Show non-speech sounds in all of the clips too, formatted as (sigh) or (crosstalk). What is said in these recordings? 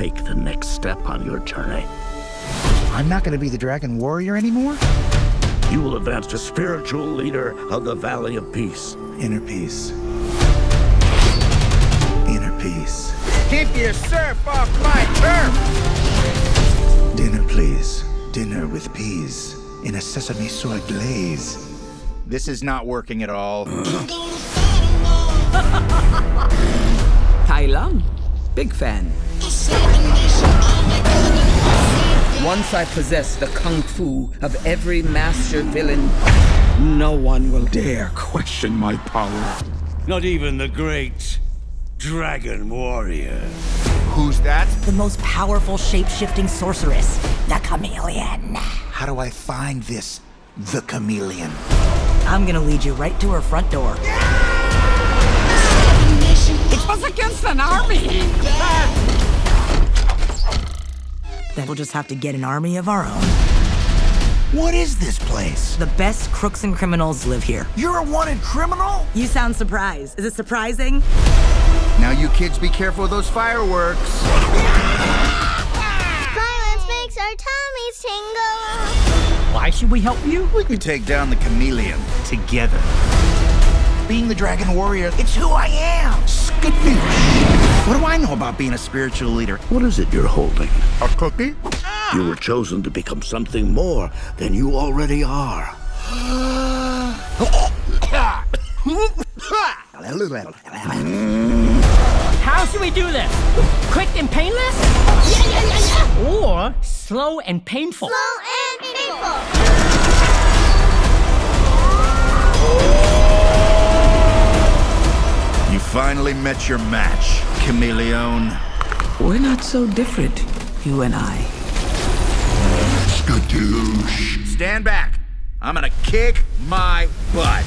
take the next step on your journey. I'm not going to be the Dragon Warrior anymore? You will advance to spiritual leader of the Valley of Peace. Inner peace. Inner peace. Keep your surf off my turf! Dinner, please. Dinner with peas in a sesame soy glaze. This is not working at all. (laughs) Tai Lung, big fan. Once I possess the kung fu of every master villain, no one will dare question my power. Not even the great Dragon Warrior. Who's that? The most powerful shape-shifting sorceress, the Chameleon. How do I find this, the chameleon? I'm gonna lead you right to her front door. It was against an army! Then we'll just have to get an army of our own. What is this place? The best crooks and criminals live here. You're a wanted criminal? You sound surprised. Is it surprising? Now, you kids, be careful of those fireworks. Violence makes our tummies tingle. Why should we help you? We can take down the chameleon together. Being the Dragon Warrior, it's who I am. Skadoosh. What do I know about being a spiritual leader? What is it you're holding? A cookie? Ah! You were chosen to become something more than you already are. (laughs) How should we do this? Quick and painless? Yeah, yeah, yeah, yeah. Or slow and painful? Slow and painful. Finally met your match, chameleon. We're not so different, you and I. Skadoosh. Stand back. I'm gonna kick my butt.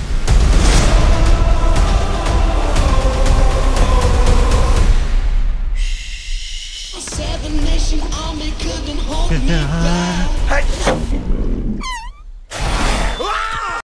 Seven Nation Army couldn't hold me (laughs) back.